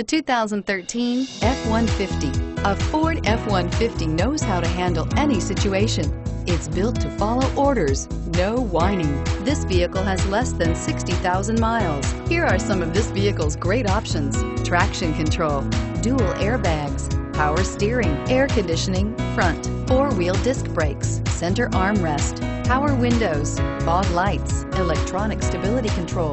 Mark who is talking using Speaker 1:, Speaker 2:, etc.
Speaker 1: The 2013 F-150. A Ford F-150 knows how to handle any situation. It's built to follow orders, no whining. This vehicle has less than 60,000 miles. Here are some of this vehicle's great options. Traction control, dual airbags, power steering, air conditioning, front, four-wheel disc brakes, center armrest, power windows, fog lights, electronic stability control,